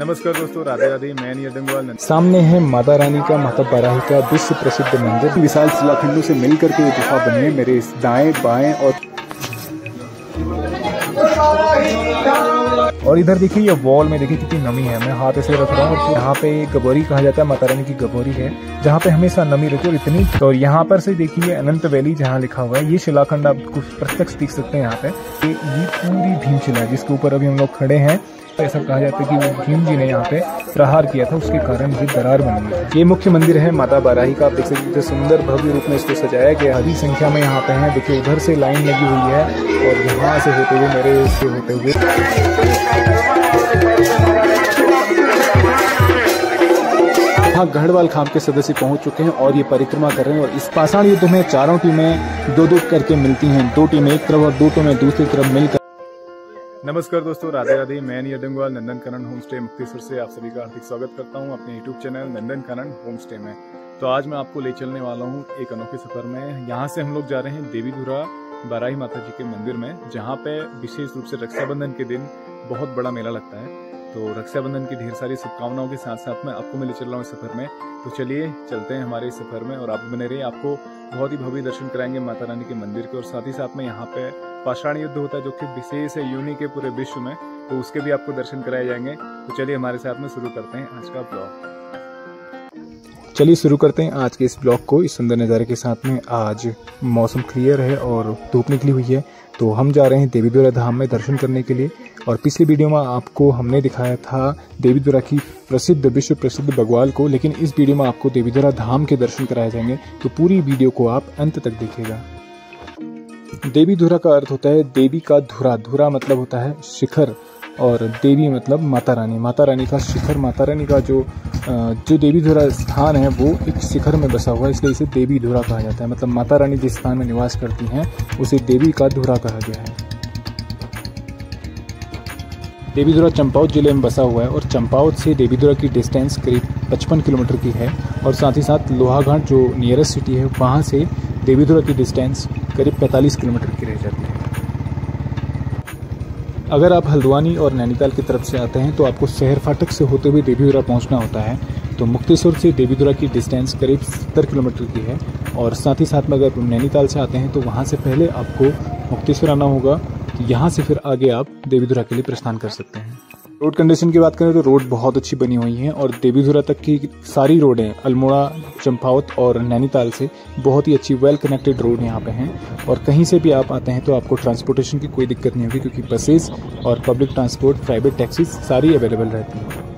नमस्कार दोस्तों राधे राधे मैं डंगवाल। सामने है माता रानी का माता बाराही का विश्व प्रसिद्ध मंदिर। विशाल शिलाखंडों से मिलकर के ये गुफा बनी है मेरे इस दाएँ बाएँ और और इधर देखिए ये वॉल में देखिए कितनी नमी है। मैं हाथ ऐसे रख रहा हूँ और यहाँ पे गबोरी कहा जाता है माता रानी की गबोरी है जहाँ पे हमेशा नमी रहती है और इतनी तो यहाँ पर से देखिए अनंत वैली जहाँ लिखा हुआ है। ये शिलाखंड आपको प्रत्यक्ष देख सकते हैं यहाँ पे। ये ये पूरी भीमशिला है जिसके ऊपर अभी हम लोग खड़े हैं। ऐसा कहा जाता है कि वो भीम जी ने यहाँ पे प्रहार किया था, उसके कारण ये दरार बनी है। ये मुख्य मंदिर है माता बाराही का, आप देख सकते हैं सुंदर भव्य रूप में इसको सजाया गया अधिक संख्या में यहाँ पे है, देखिए उधर से लाइन लगी हुई है और यहाँ से होते हुए, मेरे से होते हुए। यहाँ गढ़वाल खाम के सदस्य पहुँच चुके हैं और ये परिक्रमा कर रहे हैं और इस पाषाण युद्ध में चारों टीमें दो दो करके मिलती हैं। दो टीमें एक तरफ़ और दो टीमें दूसरी तरफ़ मिलकर नमस्कार दोस्तों, राधे राधे। मैं नी अडंगवाल नंदन करण होम स्टे मुक्तेश्वर से आप सभी का हार्दिक स्वागत करता हूँ। अपने YouTube channel Nandan Karan home stay में। तो आज मैं आपको ले चलने वाला हूँ एक अनोखे सफ़र में। यहाँ से हम लोग जा रहे हैं देवी धुरा बाराही माता जी के मंदिर में, जहाँ पे विशेष रूप से रक्षाबंधन के दिन बहुत बड़ा मेला लगता है। तो रक्षाबंधन की ढेर सारी शुभकामनाओं के साथ साथ में आपको मैं ले चल रहा हूँ इस सफ़र में। तो चलिए, चलते हैं हमारे इस सफ़र में और आप बने रहिए। आपको बहुत ही भव्य दर्शन कराएँगे माता रानी के मंदिर के और साथ ही साथ में यहाँ पे पाषाण युद्ध होता है, जो कि विशेष है यूनिक है पूरे विश्व में तो उसके भी आपको दर्शन कराए जाएँगे। तो चलिए हमारे साथ में शुरू करते हैं आज का ब्लॉग। चलिए शुरू करते हैं आज के इस ब्लॉग को। इस सुंदर नज़ारे के साथ में आज मौसम क्लियर है और धूप निकली हुई है। तो हम जा रहे हैं देवीद्वारा धाम में दर्शन करने के लिए। और पिछली वीडियो में आपको हमने दिखाया था देवीद्वारा की प्रसिद्ध, विश्व प्रसिद्ध बगवाल को, लेकिन इस वीडियो में आपको देवीद्वारा धाम के दर्शन कराए जाएँगे तो पूरी वीडियो को आप अंत तक देखिएगा। देवी धुरा का अर्थ होता है देवी का धुरा। धुरा मतलब होता है शिखर, और देवी मतलब माता रानी। माता रानी का शिखर, माता रानी का जो जो देवी धुरा स्थान है, वो एक शिखर में बसा हुआ है, इसलिए इसे देवी धुरा कहा जाता है। मतलब माता रानी जिस स्थान में निवास करती हैं, उसे देवी का धुरा कहा गया है। देवीधुरा चंपावत ज़िले में बसा हुआ है और चंपावत से देवीधुरा की डिस्टेंस करीब 55 किलोमीटर की है और साथ ही साथ लोहाघाट जो नियरेस्ट सिटी है, वहाँ से देवीधुरा की डिस्टेंस करीब 45 किलोमीटर की रह जाती है। अगर आप हल्द्वानी और नैनीताल की तरफ़ से आते हैं तो आपको शहर फाटक से होते हुए देवीधुरा पहुँचना होता है। तो मुक्तेश्वर से देवीधुरा की डिस्टेंस करीब सत्तर किलोमीटर की है और साथ ही साथ में अगर नैनीताल से आते हैं तो वहाँ से पहले आपको मुक्तेश्वर आना होगा यहाँ से फिर आगे आप देवीधुरा के लिए प्रस्थान कर सकते हैं। रोड कंडीशन की बात करें तो रोड बहुत अच्छी बनी हुई है और देवीधुरा तक की सारी रोडें अल्मोड़ा, चंपावत और नैनीताल से बहुत ही अच्छी वेल कनेक्टेड रोड यहाँ पे हैं। और कहीं से भी आप आते हैं तो आपको ट्रांसपोर्टेशन की कोई दिक्कत नहीं होगी क्योंकि बसेस और पब्लिक ट्रांसपोर्ट प्राइवेट टैक्सीज सारी अवेलेबल रहती हैं।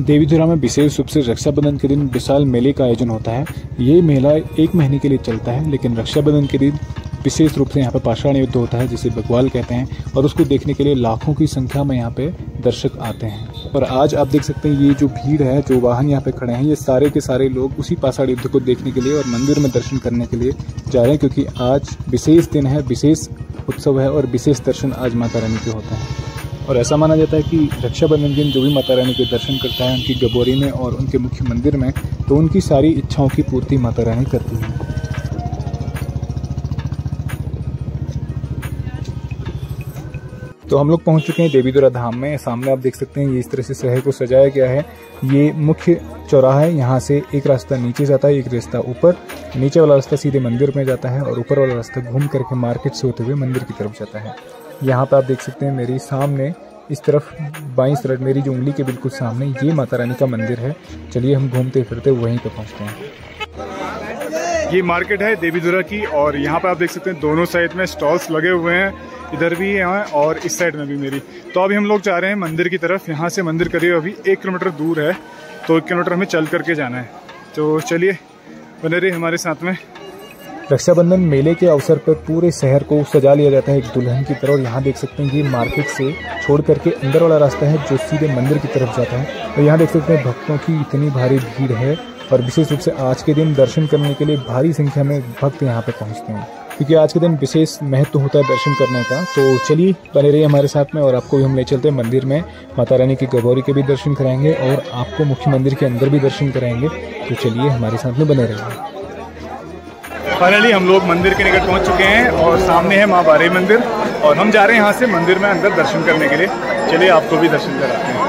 देवीधुरा में विशेष रूप से रक्षाबंधन के दिन विशाल मेले का आयोजन होता है। ये मेला एक महीने के लिए चलता है, लेकिन रक्षाबंधन के दिन विशेष रूप से यहाँ पर पाषाण युद्ध होता है, जिसे बगवाल कहते हैं, और उसको देखने के लिए लाखों की संख्या में यहाँ पे दर्शक आते हैं। और आज आप देख सकते हैं, ये जो भीड़ है, जो वाहन यहाँ पे खड़े हैं, ये सारे के सारे लोग उसी पाषाण युद्ध को देखने के लिए और मंदिर में दर्शन करने के लिए जा रहे हैं, क्योंकि आज विशेष दिन है, विशेष उत्सव है और विशेष दर्शन आज माता रानी के होते हैं। और ऐसा माना जाता है कि रक्षाबंधन दिन जो भी माता रानी के दर्शन करता है, उनकी गबोरी में और उनके मुख्य मंदिर में तो उनकी सारी इच्छाओं की पूर्ति माता रानी करती है। तो हम लोग पहुँच चुके हैं देवीदुरा धाम में। सामने आप देख सकते हैं, ये इस तरह से शहर को सजाया गया है। ये मुख्य चौराहा है, यहाँ से एक रास्ता नीचे जाता है, एक रास्ता ऊपर। नीचे वाला रास्ता सीधे मंदिर में जाता है और ऊपर वाला रास्ता घूम करके मार्केट से होते हुए मंदिर की तरफ़ जाता है। यहाँ पर आप देख सकते हैं मेरी सामने, इस तरफ़ बाईं तरफ़ मेरी जो उंगली के बिल्कुल सामने, ये माता रानी का मंदिर है। चलिए हम घूमते फिरते वहीं पर पहुँचते हैं। ये मार्केट है देवीधुरा की, और यहाँ पर आप देख सकते हैं दोनों साइड में स्टॉल्स लगे हुए हैं। इधर भी हैं और इस साइड में भी मेरी। तो अभी हम लोग जा रहे हैं मंदिर की तरफ़। यहाँ से मंदिर करीब अभी एक किलोमीटर दूर है तो एक किलोमीटर हमें चल करके जाना है। तो चलिए बने रही हमारे साथ में। रक्षाबंधन मेले के अवसर पर पूरे शहर को सजा लिया जाता है एक दुल्हन की तरह। और यहाँ देख सकते हैं ये मार्केट से छोड़ करके अंदर वाला रास्ता है, जो सीधे मंदिर की तरफ़ जाता है। और यहाँ देख सकते हैं भक्तों की इतनी भारी भीड़ है, और विशेष रूप से आज के दिन दर्शन करने के लिए भारी संख्या में भक्त यहाँ पर पहुँचते हैं। क्योंकि आज के दिन विशेष महत्व होता है दर्शन करने का। तो चलिए, बने रहिए हमारे साथ में, और आपको भी हम ले चलते हैं मंदिर में। माता रानी की गगौरी के भी दर्शन कराएँगे, और आपको मुख्य मंदिर के अंदर भी दर्शन कराएँगे। तो चलिए हमारे साथ में बने रहिए। फाइनली हम लोग मंदिर के निकट पहुँच चुके हैं और सामने है माँ बारी मंदिर और हम जा रहे हैं यहाँ से मंदिर में अंदर दर्शन करने के लिए। चलिए आपको भी दर्शन कराते हैं।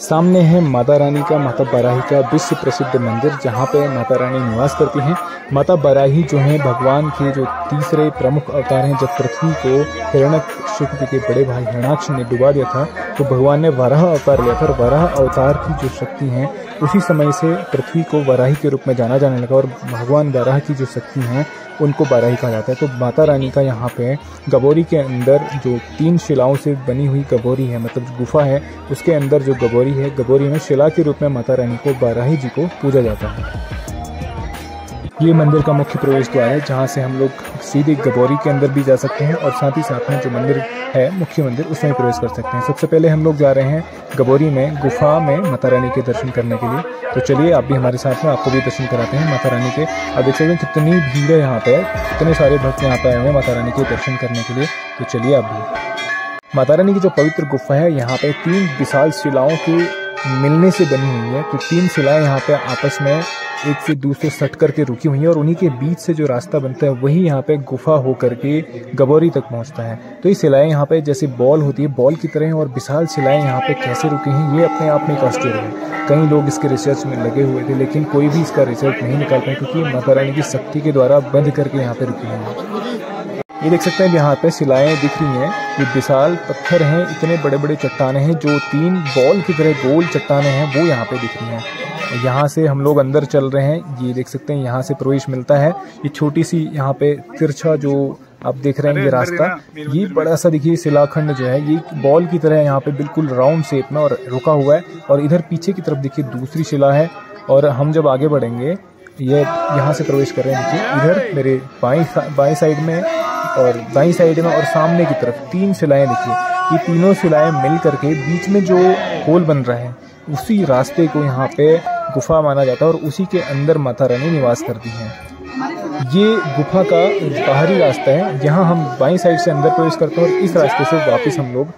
सामने है माता रानी का, माता बराही का विश्व प्रसिद्ध मंदिर, जहाँ पे माता रानी निवास करती हैं। माता बराही जो है, भगवान के जो तीसरे प्रमुख अवतार हैं, जब पृथ्वी को हिरणक शुक्र के बड़े भाई हिरणाक्ष ने डुबा दिया था तो भगवान ने वराह अवतार लिया था वराह अवतार की जो शक्ति है, उसी समय से पृथ्वी को वराही के रूप में जाना जाने लगा और भगवान वराह की जो शक्ति हैं, उनको बाराही कहा जाता है। तो माता रानी का यहाँ पे गबोरी के अंदर जो तीन शिलाओं से बनी हुई गबोरी है मतलब गुफा है, उसके अंदर जो गबोरी है, गबोरी में शिला के रूप में माता रानी को बाराही जी को पूजा जाता है। ये मंदिर का मुख्य प्रवेश द्वार है, जहाँ से हम लोग सीधे गबोरी के अंदर भी जा सकते हैं और साथ ही साथ में जो मंदिर है, मुख्य मंदिर, उसमें प्रवेश कर सकते हैं। सबसे पहले हम लोग जा रहे हैं गबोरी में, गुफा में माता रानी के दर्शन करने के लिए। तो चलिए, आप भी हमारे साथ में, आपको भी दर्शन कराते हैं माता रानी के। आप देख सकते कितनी भीड़ है यहाँ पे, कितने सारे भक्त यहाँ पर आए हुए हैं माता रानी के दर्शन करने के लिए। तो चलिए आप भी। माता रानी की जो पवित्र गुफा है, यहाँ पे तीन विशाल शिलाओं की मिलने से बनी हुई है तो तीन शिलाएँ यहाँ पे आपस में एक से दूसरे सट करके रुकी हुई है और उन्हीं के बीच से जो रास्ता बनता है वही यहाँ पे गुफा होकर के गबोरी तक पहुँचता है। तो ये सिलाएँ यहाँ पे जैसे बॉल होती है, बॉल की तरह और विशाल सिलाएँ यहाँ पे कैसे रुकी हैं, ये अपने आप में आश्चर्य है। कई लोग इसके रिसर्च में लगे हुए थे, लेकिन कोई भी इसका रिज़ल्ट नहीं निकाल पाए क्योंकि माता रानी की शक्ति के द्वारा बंद करके यहाँ पर रुकी हैं। ये देख सकते हैं यहाँ पे सिलाएँ दिख रही हैं। ये विशाल पत्थर हैं इतने बड़े बड़े चट्टाने हैं जो तीन बॉल की तरह गोल चट्टाने हैं वो यहाँ पे दिख रही हैं। यहाँ से हम लोग अंदर चल रहे हैं ये देख सकते हैं यहाँ से प्रवेश मिलता है। ये छोटी सी यहाँ पे तिरछा जो आप देख रहे हैं ये रास्ता ये बड़ा सा देखिए शिलाखंड जो है ये बॉल की तरह यहाँ पे बिल्कुल राउंड शेप में और रुका हुआ है। और इधर पीछे की तरफ़ देखिए दूसरी शिला है और हम जब आगे बढ़ेंगे ये यहाँ से प्रवेश कर रहे हैं देखिए इधर मेरे बाई बाई साइड में और दाई साइड में और सामने की तरफ़ तीन सिलाएँ देखिए। ये तीनों सिलाएँ मिल करके बीच में जो होल बन रहा है, उसी रास्ते को यहाँ पे गुफा माना जाता है और उसी के अंदर माता रानी निवास करती हैं। ये गुफा का बाहरी रास्ता है यहाँ हम बाई साइड से अंदर प्रवेश करते हैं और इस रास्ते से वापस हम लोग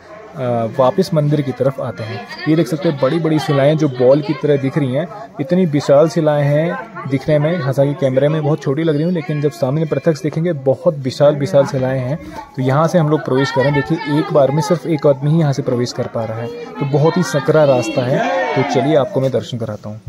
वापस मंदिर की तरफ़ आते हैं। ये देख सकते हैं बड़ी बड़ी शिलाएँ जो बॉल की तरह दिख रही हैं। इतनी विशाल शिलाएँ हैं दिखने में, हालाँकि कैमरे में बहुत छोटी लग रही हूँ, लेकिन जब सामने प्रत्यक्ष देखेंगे, बहुत विशाल विशाल शिलाएँ हैं। तो यहाँ से हम लोग प्रवेश कर देखिए, एक बार में सिर्फ़ एक आदमी ही यहाँ से प्रवेश कर पा रहा है। तो बहुत ही सकरा रास्ता है। तो चलिए, आपको मैं दर्शन कराता हूँ।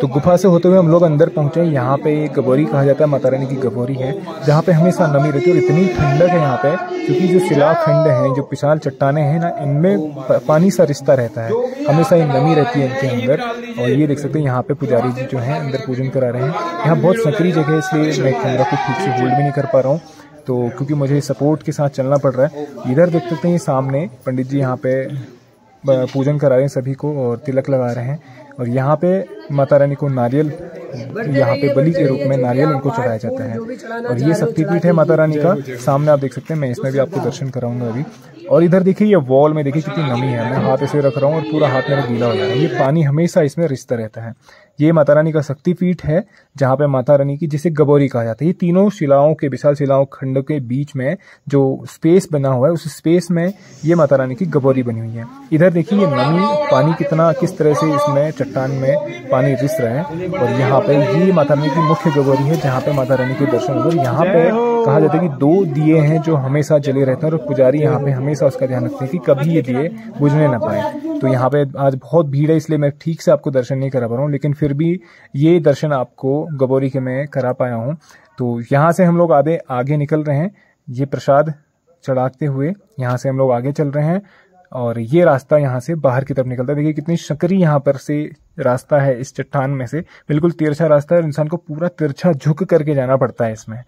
तो गुफा से होते हुए हम लोग अंदर पहुँचे यहाँ पे एक गबोरी कहा जाता है, माता रानी की गबोरी है, जहाँ पे हमेशा नमी रहती है और इतनी ठंडक है यहाँ पे, क्योंकि जो शिला खंड है, जो विशाल चट्टाने हैं ना, इनमें पानी सा रिश्ता रहता है। हमेशा ये नमी रहती है इनके अंदर। और ये देख सकते हैं, यहाँ पे पुजारी जी जो है, अंदर पूजन करा रहे हैं। यहाँ बहुत सकरी जगह है, इसलिए मैं कैमरा को ठीक से होल्ड भी नहीं कर पा रहा हूँ। तो क्योंकि मुझे सपोर्ट के साथ चलना पड़ रहा है। इधर देख सकते हैं सामने पंडित जी यहाँ पे पूजन करा रहे हैं सभी को और तिलक लगा रहे हैं। और यहाँ पे माता रानी को नारियल, यहाँ पे बलि के रूप में नारियल उनको चढ़ाया जाता है। और ये शक्तिपीठ है माता रानी का। सामने आप देख सकते हैं, मैं इसमें भी आपको दर्शन कराऊँगा अभी। और इधर देखिए, ये वॉल में देखिए कितनी नमी है। मैं हाथ ऐसे रख रहा हूँ और पूरा हाथ मेरा गीला हो रहा है। ये पानी हमेशा इसमें रिश्ता रहता है। ये माता रानी का शक्तिपीठ है, जहाँ पे माता रानी की जिसे गबोरी कहा जाता है। ये तीनों शिलाओं के, विशाल शिलाओं खंड के बीच में जो स्पेस बना हुआ है, उस स्पेस में ये माता रानी की गबोरी बनी हुई है। इधर देखिए, ये नमी, पानी कितना, किस तरह से इसमें, चट्टान में पानी रिस रहा है। और यहाँ पे ये माता रानी की मुख्य गबोरी है, जहाँ पे माता रानी के दर्शन हुए। यहाँ पे कहा जाता है कि दो दिए हैं जो हमेशा जले रहते हैं और पुजारी यहाँ पे हमेशा उसका ध्यान रखते हैं कि कभी ये दिए बुझने ना पाए। तो यहाँ पे आज बहुत भीड़ है, इसलिए मैं ठीक से आपको दर्शन नहीं करा पा रहा हूँ, लेकिन फिर भी ये दर्शन आपको गबोरी के मैं करा पाया हूँ। तो यहाँ से हम लोग आगे आगे निकल रहे हैं, ये प्रसाद चढ़ाते हुए यहाँ से हम लोग आगे चल रहे हैं और ये रास्ता यहाँ से बाहर की तरफ़ निकलता है। देखिए कितनी शकरी यहाँ पर से रास्ता है इस चट्टान में से, बिल्कुल तिरछा रास्ता है और इंसान को पूरा तिरछा झुक करके जाना पड़ता है इसमें।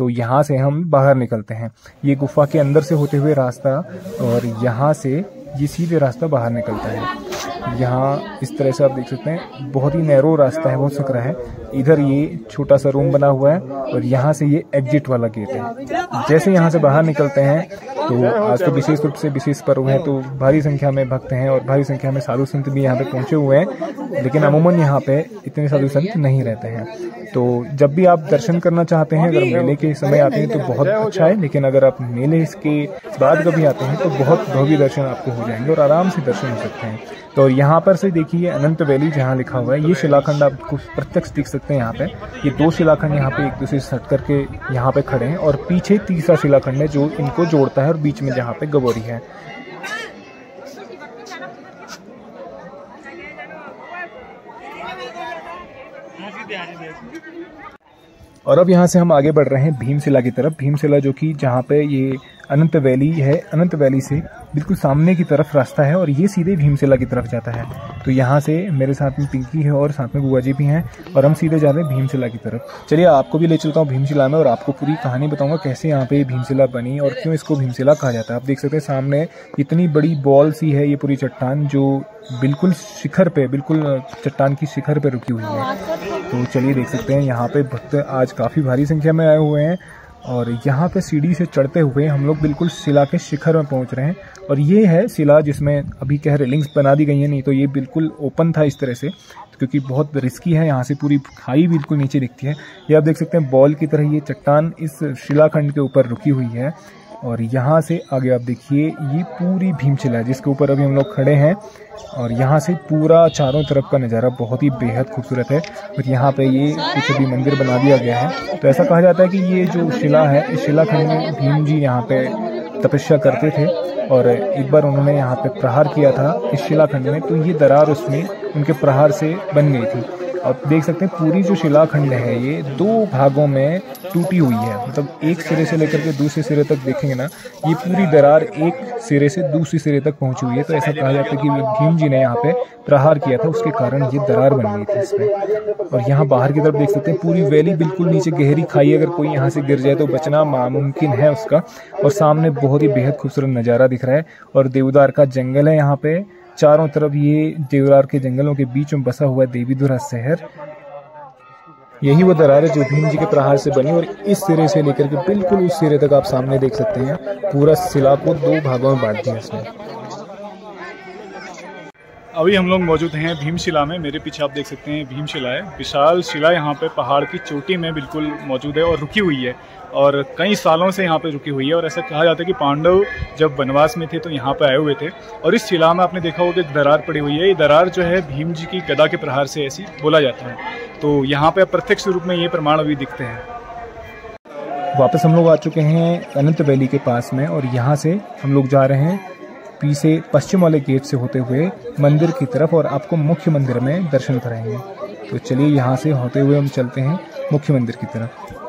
तो यहाँ से हम बाहर निकलते हैं। ये गुफा के अंदर से होते हुए रास्ता और यहाँ से ये सीधे रास्ता बाहर निकलता है। यहाँ इस तरह से आप देख सकते हैं, बहुत ही नैरो रास्ता है, बहुत सकरा है। इधर ये छोटा सा रूम बना हुआ है और यहाँ से ये एग्जिट वाला गेट है। जैसे यहाँ से बाहर निकलते हैं तो आज तो विशेष रूप से विशेष पर्व है तो भारी संख्या में भक्त हैं और भारी संख्या में साधु संत भी यहाँ पे पहुँचे हुए हैं, लेकिन अमूमन यहाँ पे इतने साधु संत नहीं रहते हैं। तो जब भी आप दर्शन करना चाहते हैं, अगर मेले के समय आते हैं तो बहुत अच्छा है, लेकिन अगर आप मेले के बाद कभी आते हैं तो बहुत भव्य दर्शन आपको हो जाएँगे और आराम से दर्शन हो सकते हैं। तो यहाँ पर से देखिए अनंत वैली जहाँ लिखा हुआ है, ये शिलाखंड आपको प्रत्यक्ष दिख सकते हैं यहाँ पे। ये दो शिलाखंड यहाँ पे एक दूसरे से सट करके यहाँ पे खड़े हैं और पीछे तीसरा शिलाखंड है जो इनको जोड़ता है और बीच में जहाँ पे गबोरी है। और अब यहाँ से हम आगे बढ़ रहे हैं भीमशिला की तरफ़। भीमशिला जो कि जहाँ पे ये अनंत वैली है, अनंत वैली से बिल्कुल सामने की तरफ़ रास्ता है और ये सीधे भीमशिला की तरफ़ जाता है। तो यहाँ से मेरे साथ में पिंकी है और साथ में बुआ जी भी हैं और हम सीधे जा रहे हैं भीमशिला की तरफ़। चलिए, आपको भी ले चलता हूँ भीमशिला में और आपको पूरी कहानी बताऊँगा कैसे यहाँ पे भीमशिला बनी और क्यों इसको भीमशिला कहा जाता है। आप देख सकते हैं सामने इतनी बड़ी बॉल सी है ये पूरी चट्टान जो बिल्कुल शिखर पे, बिल्कुल चट्टान की शिखर पे रुकी हुई है। तो चलिए देख सकते हैं यहाँ पे भक्त आज काफ़ी भारी संख्या में आए हुए हैं और यहाँ पे सीढ़ी से चढ़ते हुए हम लोग बिल्कुल शिला के शिखर में पहुँच रहे हैं। और ये है शिला जिसमें अभी कह रेलिंग्स बना दी गई हैं, नहीं तो ये बिल्कुल ओपन था इस तरह से क्योंकि बहुत रिस्की है, यहाँ से पूरी खाई बिल्कुल नीचे दिखती है। ये आप देख सकते हैं बॉल की तरह ये चट्टान इस शिलाखंड के ऊपर रुकी हुई है और यहाँ से आगे आप देखिए, ये पूरी भीमशिला है, जिसके ऊपर अभी हम लोग खड़े हैं और यहाँ से पूरा चारों तरफ़ का नज़ारा बहुत ही बेहद खूबसूरत है। और यहाँ पे ये कुछ भी मंदिर बना दिया गया है। तो ऐसा कहा जाता है कि ये जो शिला है, इस शिलाखंड में भीम जी यहाँ पे तपस्या करते थे और एक बार उन्होंने यहाँ पे प्रहार किया था इस शिलाखंड में तो ये दरार उसमें उनके प्रहार से बन गई थी। आप देख सकते हैं, पूरी जो शिलाखंड है, ये दो भागों में टूटी हुई है। मतलब एक सिरे से लेकर के दूसरे सिरे तक देखेंगे ना, ये पूरी दरार एक सिरे से दूसरे सिरे तक पहुँची हुई है। तो ऐसा कहा जाता है कि भीम जी ने यहाँ पे प्रहार किया था, उसके कारण ये दरार बन गई थी इसमें। और यहाँ बाहर की तरफ़ देख सकते हैं, पूरी वैली बिल्कुल नीचे गहरी खाई, अगर कोई यहाँ से गिर जाए तो बचना नामुमकिन है उसका। और सामने बहुत ही बेहद खूबसूरत नज़ारा दिख रहा है, और देवदार का जंगल है यहाँ पे। चारों तरफ़ ये देवरार के जंगलों के बीच में बसा हुआ देवीदुरा शहर। यही वो दरार है जो भीम जी के प्रहार से बनी और इस सिरे से लेकर के बिल्कुल उस सिरे तक आप सामने देख सकते हैं। पूरा शिला को दो भागों में बांट दिया इसने। अभी हम लोग मौजूद हैं भीमशिला में। मेरे पीछे आप देख सकते हैं भीमशिला है। विशाल शिला यहाँ पे पहाड़ की चोटी में बिल्कुल मौजूद है और रुकी हुई है। और कई सालों से यहाँ पे रुकी हुई है और ऐसा कहा जाता है कि पांडव जब वनवास में थे तो यहाँ पे आए हुए थे। और इस शिला में आपने देखा होगा एक दरार पड़ी हुई है। ये दरार जो है भीम जी की गदा के प्रहार से ऐसी बोला जाता है। तो यहाँ पे प्रत्यक्ष रूप में ये प्रमाण अभी दिखते हैं। वापस हम लोग आ चुके हैं अनंत वैली के पास में और यहाँ से हम लोग जा रहे हैं पीछे पश्चिम वाले गेट से होते हुए मंदिर की तरफ़ और आपको मुख्य मंदिर में दर्शन कराएँगे। तो चलिए यहाँ से होते हुए हम चलते हैं मुख्य मंदिर की तरफ़।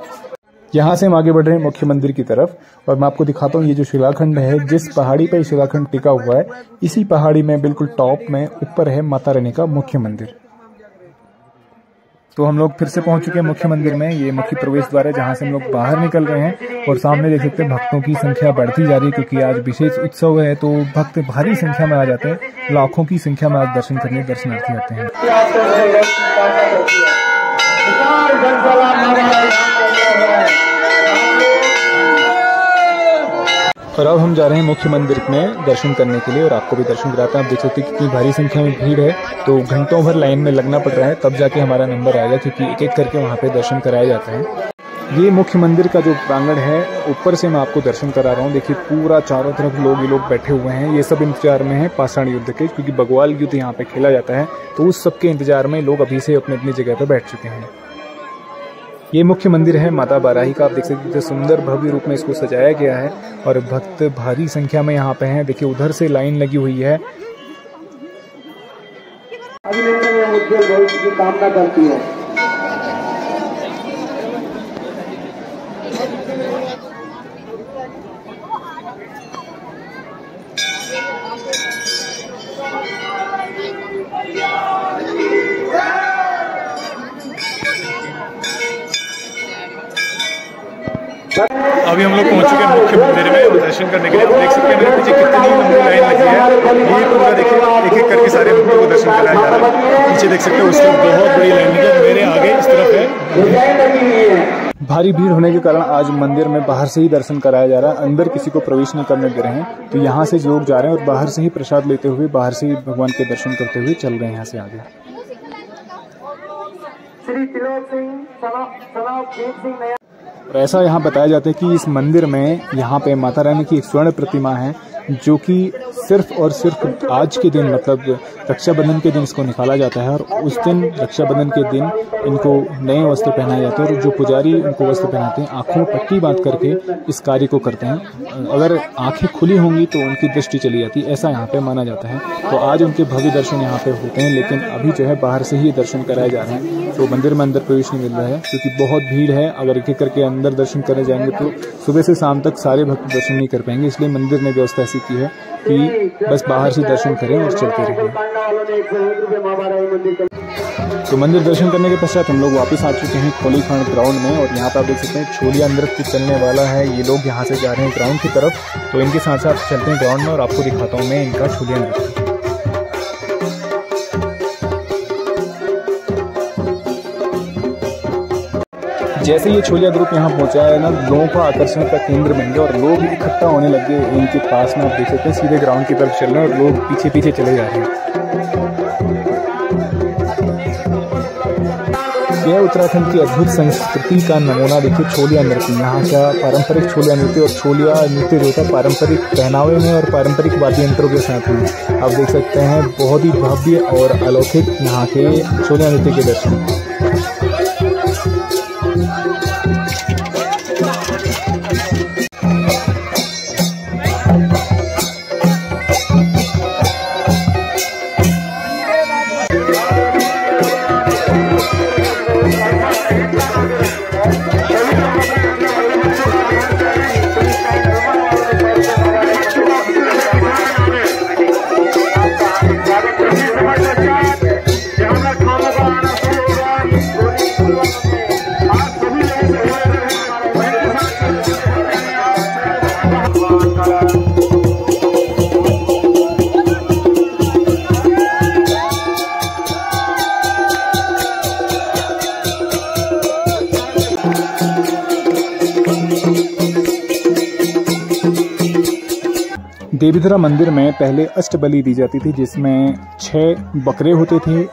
यहाँ से हम आगे बढ़ रहे हैं मुख्य मंदिर की तरफ़, और मैं आपको दिखाता हूँ ये जो शिलाखंड है, जिस पहाड़ी पर शिलाखंड टिका हुआ है, इसी पहाड़ी में बिल्कुल टॉप में ऊपर है माता रानी का मुख्य मंदिर। तो हम लोग फिर से पहुँच चुके हैं मुख्य मंदिर में, ये मुख्य प्रवेश द्वार है जहाँ से हम लोग बाहर निकल रहे हैं, और सामने देख सकते हैं भक्तों की संख्या बढ़ती जा रही है, क्योंकि आज विशेष उत्सव है तो भक्त भारी संख्या में आ जाते हैं, लाखों की संख्या में आज दर्शन करने दर्शनार्थी आते हैं। और अब हम जा रहे हैं मुख्य मंदिर में दर्शन करने के लिए और आपको भी दर्शन कराते हैं। आप देख सकते हैं कितनी भारी संख्या में भीड़ है। तो घंटों भर लाइन में लगना पड़ रहा है। तब जाके हमारा नंबर आएगा क्योंकि एक एक करके वहाँ पे दर्शन कराया जाता है। ये मुख्य मंदिर का जो प्रांगण है, ऊपर से मैं आपको दर्शन करा रहा हूँ। देखिए, पूरा चारों तरफ़ लोग ये लोग बैठे हुए हैं। ये सब इंतज़ार में है पाषाण युद्ध के, क्योंकि बगवाल युद्ध यहाँ पे खेला जाता है। तो उस सब के इंतज़ार में लोग अभी से अपनी अपनी जगह पर बैठ चुके हैं। ये मुख्य मंदिर है माता बाराही का। आप देख सकते हैं सुंदर भव्य रूप में इसको सजाया गया है और भक्त भारी संख्या में यहाँ पे हैं। देखिए, उधर से लाइन लगी हुई है। अभिनंदन उज्जवल भविष्य की कामना करती है। दर्शन करने के लिए आप देख सकते हैं। मेरे पीछे कितनी लंबी लाइन लगी है। ये पूरा देखिए एक एक करके सारे भक्तों को दर्शन कराया जा रहा है। पीछे देख सकते हैं उसकी बहुत बड़ी लाइन लगी है। मेरे आगे इस तरफ़ है। भारी भीड़ होने के कारण आज मंदिर में बाहर से ही दर्शन कराया जा रहा है। अंदर किसी को प्रवेश नहीं करने दे रहे हैं। तो यहाँ से लोग जा रहे हैं और बाहर से ही प्रसाद लेते हुए बाहर से ही भगवान के दर्शन करते हुए चल रहे हैं यहाँ से आगे। श्री त्रिलोक सिंह सिंह नया और ऐसा यहाँ बताया जाता है कि इस मंदिर में यहाँ पे माता रानी की एक स्वर्ण प्रतिमा है। जो कि सिर्फ़ और सिर्फ़ आज के दिन मतलब रक्षाबंधन के दिन इसको निकाला जाता है और उस दिन, रक्षाबंधन के दिन इनको नए वस्त्र पहनाए जाते हैं और जो पुजारी उनको वस्त्र पहनाते हैं, आँखों में पट्टी बाँध करके इस कार्य को करते हैं। अगर आँखें खुली होंगी तो उनकी दृष्टि चली जाती है, ऐसा यहाँ पर माना जाता है। तो आज उनके भव्य दर्शन यहाँ पर होते हैं, लेकिन अभी जो है बाहर से ही दर्शन कराए जा रहे हैं। तो मंदिर में अंदर प्रवेश नहीं मिल रहा है, क्योंकि बहुत भीड़ है। अगर एक एक करके अंदर दर्शन करने जाएँगे तो सुबह से शाम तक सारे भक्त दर्शन नहीं कर पाएँगे, इसलिए मंदिर ने व्यवस्था ऐसी की है कि बस बाहर से दर्शन करें और चलते रहें। तो मंदिर दर्शन करने के पश्चात हम लोग वापस आ चुके हैं कोलीखंड ग्राउंड में और यहाँ पर आप देख सकते हैं छोलिया नृत्य चलने वाला है। ये लोग यहाँ से जा रहे हैं ग्राउंड की तरफ़। तो इनके साथ साथ चलते हैं ग्राउंड में और आपको दिखाता हूँ मैं इनका छोलिया नृत्य। जैसे ये छोलिया ग्रुप यहाँ पहुँचा है ना, लोगों का आकर्षण का केंद्र बन गया और लोग इकट्ठा होने लगे इनके पास में आप देख सकते हैं, सीधे ग्राउंड की तरफ़ चल रहे हैं और लोग पीछे पीछे चले जा रहे हैं। यह उत्तराखंड की अद्भुत संस्कृति का नमूना देखिए, छोलिया नृत्य। यहाँ का पारंपरिक छोलिया नृत्य और छोलिया नृत्य जो है, पारंपरिक पहनावे में और पारंपरिक वाद्य यंत्रों के साथ में आप देख सकते हैं, बहुत ही भव्य और अलौकिक यहाँ के छोलिया नृत्य के दर्शन। देवीधरा मंदिर में पहले अष्टबलि दी जाती थी, जिसमें छः बकरे होते थे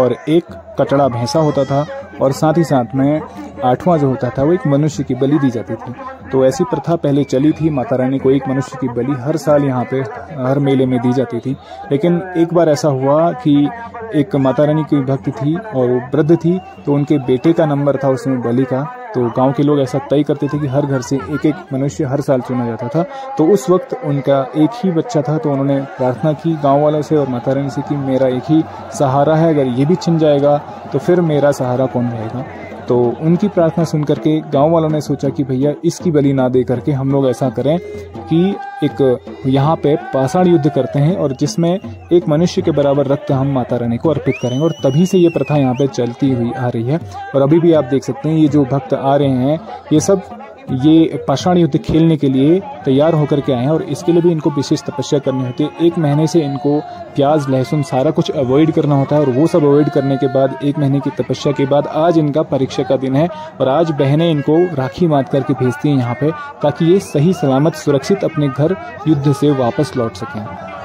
और एक कटड़ा भैंसा होता था और साथ ही साथ में आठवां जो होता था, वो एक मनुष्य की बलि दी जाती थी। तो ऐसी प्रथा पहले चली थी, माता रानी को एक मनुष्य की बलि हर साल यहाँ पे, हर मेले में दी जाती थी। लेकिन एक बार ऐसा हुआ कि एक माता रानी की भक्त थी और वो वृद्ध थी तो उनके बेटे का नंबर था उसमें बलि का। तो गाँव के लोग ऐसा तय करते थे कि हर घर से एक एक मनुष्य हर साल चुना जाता था। तो उस वक्त उनका एक ही बच्चा था तो उन्होंने प्रार्थना की गाँव वालों से और माता रानी से कि मेरा एक ही सहारा है, अगर ये भी छिन जाएगा तो फिर मेरा सहारा कौन रहेगा तो उनकी प्रार्थना सुन करके गाँव वालों ने सोचा कि भैया, इसकी बलि ना दे करके हम लोग ऐसा करें कि एक यहाँ पे पाषाण युद्ध करते हैं और जिसमें एक मनुष्य के बराबर रक्त हम माता रानी को अर्पित करेंगे और तभी से ये प्रथा यहाँ पे चलती हुई आ रही है। और अभी भी आप देख सकते हैं, ये जो भक्त आ रहे हैं, ये सब ये पाषाण युद्ध खेलने के लिए तैयार होकर के आए हैं और इसके लिए भी इनको विशेष तपस्या करनी होती है। एक महीने से इनको प्याज, लहसुन सारा कुछ अवॉइड करना होता है और वो सब अवॉइड करने के बाद, एक महीने की तपस्या के बाद आज इनका परीक्षा का दिन है और आज बहनें इनको राखी बाँध करके भेजती हैं यहाँ पर ताकि ये सही सलामत, सुरक्षित अपने घर युद्ध से वापस लौट सकें।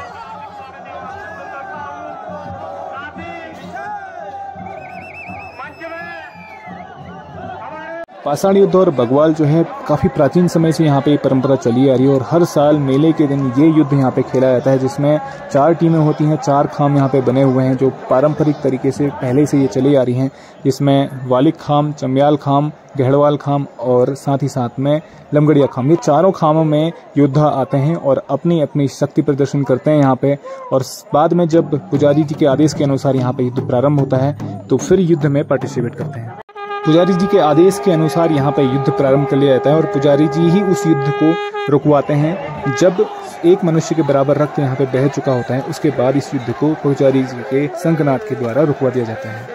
पाषाण युद्ध और बगवाल जो है, काफ़ी प्राचीन समय से यहाँ पे परंपरा चली आ रही है और हर साल मेले के दिन ये युद्ध यहाँ पे खेला जाता है, जिसमें चार टीमें होती हैं, चार खाम यहाँ पे बने हुए हैं, जो पारंपरिक तरीके से पहले से ये चली आ रही हैं, जिसमें वालिक खाम, चम्याल खाम गहड़वाल खाम और साथ ही साथ में लमगड़िया खाम, ये चारों खामों में योद्धा आते हैं और अपनी अपनी शक्ति प्रदर्शन करते हैं यहाँ पे और बाद में जब पुजारी जी के आदेश के अनुसार यहाँ पे युद्ध प्रारंभ होता है तो फिर युद्ध में पार्टिसिपेट करते हैं। पुजारी जी के आदेश के अनुसार यहाँ पे युद्ध प्रारंभ कर लिया जाता है और पुजारी जी ही उस युद्ध को रुकवाते हैं। जब एक मनुष्य के बराबर रक्त यहाँ पे बह चुका होता है, उसके बाद इस युद्ध को पुजारी जी के संकनाथ के द्वारा रुकवा दिया जाता है।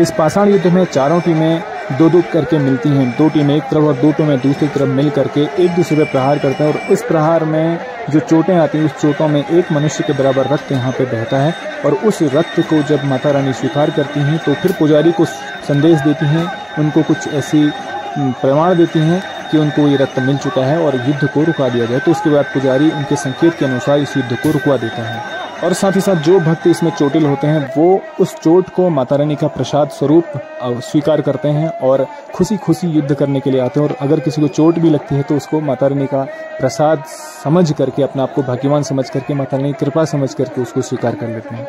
इस पाषाण युद्ध में चारों टीमें दो दो करके मिलती हैं। दो टीमें एक तरफ़ और दो टीमें दूसरी तरफ़ मिल करके एक दूसरे पर प्रहार करते हैं। और इस प्रहार में जो चोटें आती हैं, उस चोटों में एक मनुष्य के बराबर रक्त यहाँ पे बहता है। और उस रक्त को जब माता रानी स्वीकार करती हैं तो फिर पुजारी को संदेश देती हैं, उनको कुछ ऐसी प्रमाण देती हैं कि उनको ये रक्त मिल चुका है और युद्ध को रुका दिया जाए। तो उसके बाद पुजारी उनके संकेत के अनुसार इस युद्ध को रुकवा देता है। और साथ ही साथ जो भक्त इसमें चोटिल होते हैं, वो उस चोट को माता रानी का प्रसाद स्वरूप स्वीकार करते हैं और खुशी खुशी युद्ध करने के लिए आते हैं। और अगर किसी को चोट भी लगती है तो उसको माता रानी का प्रसाद समझ करके, अपने आप को भाग्यवान समझ करके, माता रानी कृपा समझ करके उसको स्वीकार कर लेते हैं।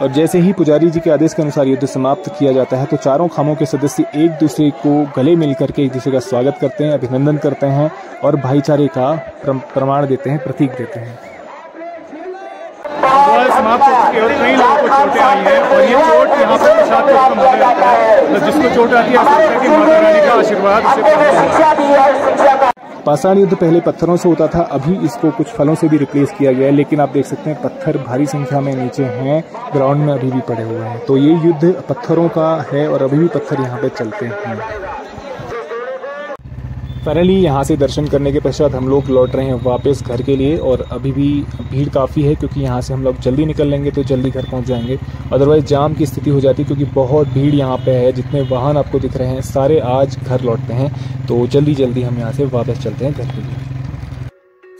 और जैसे ही पुजारी जी के आदेश के अनुसार युद्ध समाप्त किया जाता है तो चारों खामों के सदस्य एक दूसरे को गले मिल करके एक दूसरे का स्वागत करते हैं, अभिनंदन करते हैं और भाईचारे का प्रमाण देते हैं, प्रतीक देते हैं। है तो पाषाण युद्ध पहले पत्थरों से होता था, अभी इसको कुछ फलों से भी रिप्लेस किया गया है, लेकिन आप देख सकते हैं पत्थर भारी संख्या में नीचे हैं ग्राउंड में अभी भी पड़े हुए हैं। तो ये युद्ध पत्थरों का है और अभी भी पत्थर यहाँ पे चलते हैं। फाइनली यहाँ से दर्शन करने के पश्चात हम लोग लौट रहे हैं वापस घर के लिए और अभी भी भीड़ काफ़ी है क्योंकि यहाँ से हम लोग जल्दी निकल लेंगे तो जल्दी घर पहुँच जाएँगे। अदरवाइज़ जाम की स्थिति हो जाती है क्योंकि बहुत भीड़ यहाँ पे है, जितने वाहन आपको दिख रहे हैं, सारे आज घर लौटते हैं। तो जल्दी जल्दी हम यहाँ से वापस चलते हैं घर के लिए।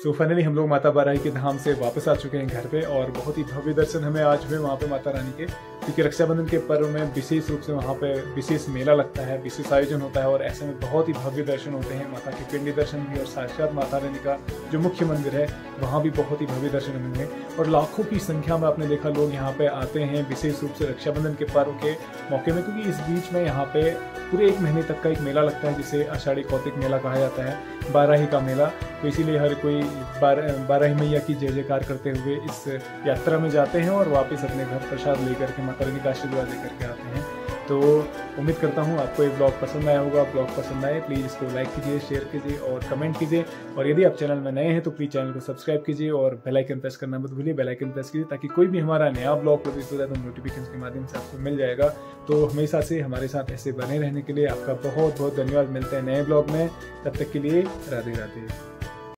सो so फाइनली हम लोग माता बाराही के धाम से वापस आ चुके हैं घर पे और बहुत ही भव्य दर्शन हमें आज हुए वहाँ पे माता रानी के, क्योंकि रक्षाबंधन के पर्व में विशेष रूप से वहाँ पे विशेष मेला लगता है, विशेष आयोजन होता है और ऐसे में बहुत ही भव्य दर्शन होते हैं माता के पिंडी दर्शन भी और साक्षात माता रानी का जो मुख्य मंदिर है, वहाँ भी बहुत ही भव्य दर्शन हुए। और लाखों की संख्या में आपने देखा लोग यहाँ पे आते हैं विशेष रूप से रक्षाबंधन के पर्व के मौके में, क्योंकि इस बीच में यहाँ पे पूरे एक महीने तक का एक मेला लगता है, जिसे आषाढ़ी कौतिक मेला कहा जाता है, बाराही का मेला। तो इसीलिए हर कोई बार, बाराही मैया की जय जयकार करते हुए इस यात्रा में जाते हैं और वापस अपने घर प्रसाद लेकर के माता रानी का आशीर्वाद लेकर के आते हैं। तो उम्मीद करता हूँ आपको ये ब्लॉग पसंद आया होगा। ब्लॉग पसंद आए प्लीज़ इसको लाइक कीजिए शेयर कीजिए और कमेंट कीजिए। और यदि आप चैनल में नए हैं तो प्लीज़ चैनल को सब्सक्राइब कीजिए और बेल आइकन प्रेस करना मत भूलिए। बेल आइकन प्रेस कीजिए ताकि कोई भी हमारा नया ब्लॉग प्रदर्शित होता जाए तो नोटिफिकेशन के माध्यम से आपको मिल जाएगा। तो हमेशा से हमारे साथ ऐसे बने रहने के लिए आपका बहुत बहुत धन्यवाद। मिलते हैं नए ब्लॉग में। तब तक के लिए राधे राधे